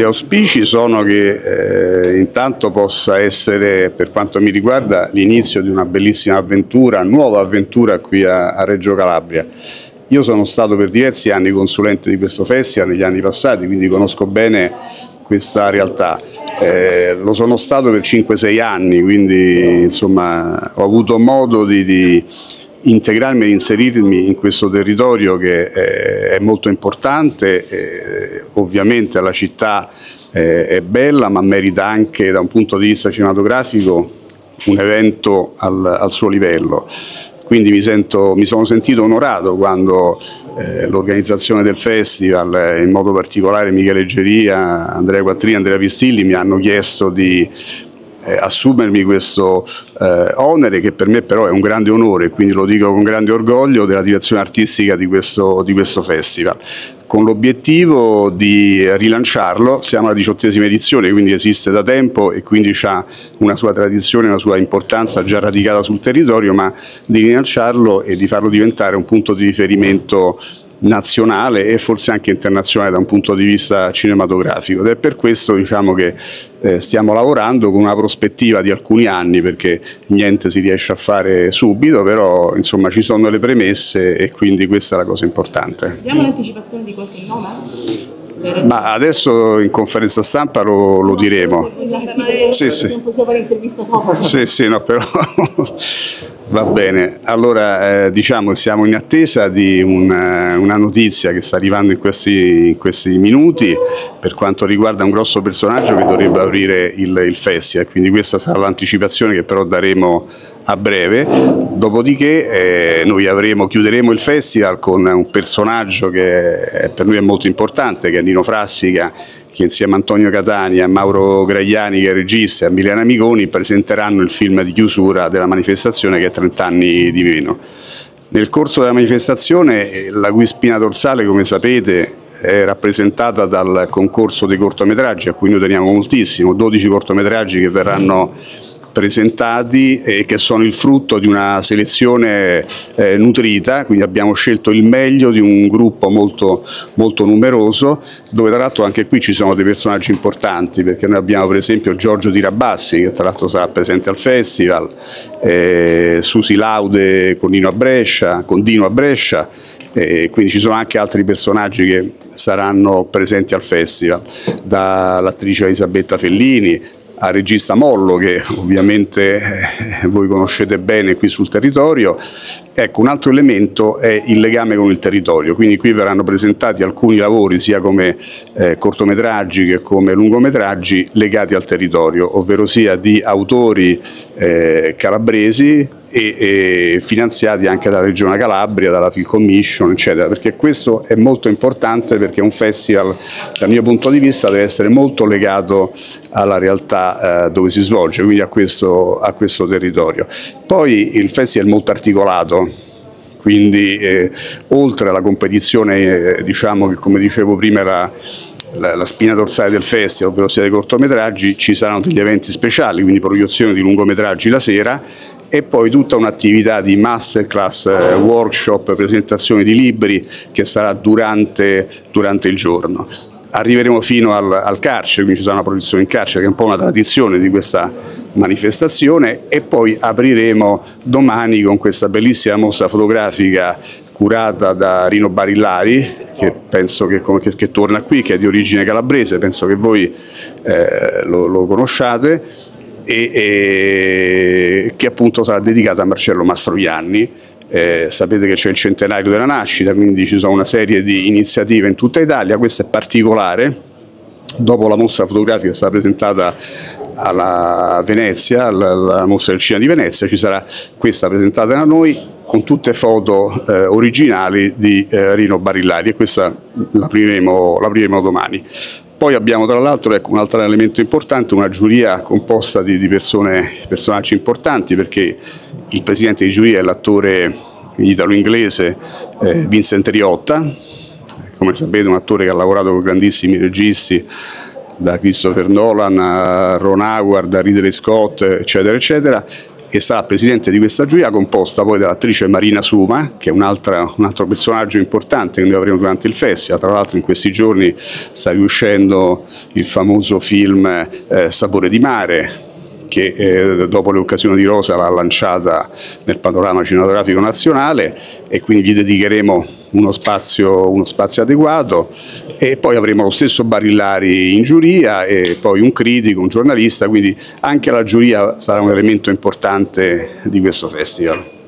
gli auspici sono che eh, intanto possa essere, per quanto mi riguarda, l'inizio di una bellissima avventura, nuova avventura qui a, a Reggio Calabria. Io sono stato per diversi anni consulente di questo festival negli anni passati, quindi conosco bene questa realtà. Eh, lo sono stato per 5-6 anni, quindi insomma, ho avuto modo di, di integrarmi e inserirmi in questo territorio che eh, è molto importante, eh, ovviamente la città eh, è bella ma merita anche da un punto di vista cinematografico un evento al, al suo livello. Quindi mi, sento, mi, sono sentito onorato quando l'organizzazione del festival, in modo particolare Michele Geria, Andrea Quattrini, Andrea Pistilli mi hanno chiesto di eh, assumermi questo eh, onere che per me però è un grande onore, quindi lo dico con grande orgoglio, della direzione artistica di questo, di questo festival. Con l'obiettivo di rilanciarlo, siamo alla diciottesima edizione, quindi esiste da tempo e quindi ha una sua tradizione, una sua importanza già radicata sul territorio, ma di rilanciarlo e di farlo diventare un punto di riferimento nazionale e forse anche internazionale da un punto di vista cinematografico ed è per questo diciamo, che eh, stiamo lavorando con una prospettiva di alcuni anni perché niente si riesce a fare subito, però insomma ci sono le premesse e quindi questa è la cosa importante. Diamo l'anticipazione di qualche nome? Ma adesso in conferenza stampa lo, lo diremo. Sì, sì. Non possiamo fare intervista dopo. Sì, sì, no, però Va bene, allora eh, diciamo siamo in attesa di una, una notizia che sta arrivando in questi, in questi, minuti. Per quanto riguarda un grosso personaggio che dovrebbe aprire il, il festival, quindi questa sarà l'anticipazione che però daremo a breve, dopodiché eh, noi avremo, chiuderemo il festival con un personaggio che per noi è molto importante, che è Nino Frassica, che insieme a Antonio Catania, a Mauro Gragliani che è regista e a Miliana Amiconi presenteranno il film di chiusura della manifestazione che è 30 anni di meno. Nel corso della manifestazione la Guispina Dorsale, come sapete, è rappresentata dal concorso dei cortometraggi a cui noi teniamo moltissimo, 12 cortometraggi che verranno presentati e che sono il frutto di una selezione eh, nutrita, quindi abbiamo scelto il meglio di un gruppo molto, molto numeroso, dove tra l'altro anche qui ci sono dei personaggi importanti, perché noi abbiamo per esempio Giorgio Di Rabassi, che tra l'altro sarà presente al festival, eh, Susi Laude con Dino a Brescia, con Dino a Brescia, e quindi ci sono anche altri personaggi che saranno presenti al festival, dall'attrice Elisabetta Fellini al regista Mollo che ovviamente eh, voi conoscete bene qui sul territorio. Ecco, un altro elemento è il legame con il territorio, quindi qui verranno presentati alcuni lavori sia come eh, cortometraggi che come lungometraggi legati al territorio, ovvero sia di autori eh, calabresi e, e, finanziati anche dalla Regione Calabria, dalla Film Commission, eccetera, perché questo è molto importante perché un festival, dal mio punto di vista, deve essere molto legato alla realtà eh, dove si svolge, quindi a questo, a questo territorio. Poi il festival è molto articolato, quindi eh, oltre alla competizione, eh, diciamo che come dicevo prima era la, la, spina dorsale del festival, ovvero sia dei cortometraggi, ci saranno degli eventi speciali, quindi proiezioni di lungometraggi la sera e poi tutta un'attività di masterclass, eh, workshop, presentazione di libri che sarà durante, durante il giorno. Arriveremo fino al, al, carcere, quindi ci sarà una proiezione in carcere che è un po' una tradizione di questa manifestazione. E poi apriremo domani con questa bellissima mostra fotografica curata da Rino Barillari, che penso che, che, che torna qui, che è di origine calabrese, penso che voi eh, lo, lo conosciate e, e che appunto sarà dedicata a Marcello Mastroianni. Eh, sapete che c'è il centenario della nascita, quindi ci sono una serie di iniziative in tutta Italia, questa è particolare, dopo la mostra fotografica che sarà presentata alla Venezia, alla mostra del cinema di Venezia, ci sarà questa presentata da noi con tutte foto eh, originali di eh, Rino Barillari e questa l'apriremo domani. Poi abbiamo tra l'altro ecco, un altro elemento importante, una giuria composta di, di persone, personaggi importanti perché il presidente di giuria è l'attore italo-inglese eh, Vincent Riotta, come sapete un attore che ha lavorato con grandissimi registi da Christopher Nolan a Ron Howard, a Ridley Scott eccetera eccetera e sarà presidente di questa giuria composta poi dall'attrice Marina Suma, che è un, un altro personaggio importante che noi avremo durante il festival, tra l'altro in questi giorni sta riuscendo il famoso film eh, Sapore di mare, che eh, dopo le occasioni di Rosa l'ha lanciata nel panorama cinematografico nazionale e quindi gli dedicheremo uno spazio, uno spazio adeguato e poi avremo lo stesso Barillari in giuria e poi un critico, un giornalista, quindi anche la giuria sarà un elemento importante di questo festival.